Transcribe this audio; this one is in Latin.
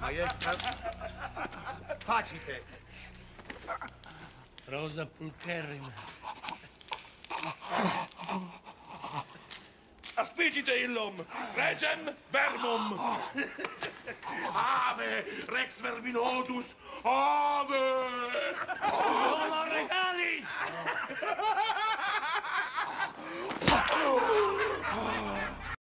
Majestas, facite. Rosa pulcherrima. Aspicite illum, regem vermum. Ave, rex verminosus, ave!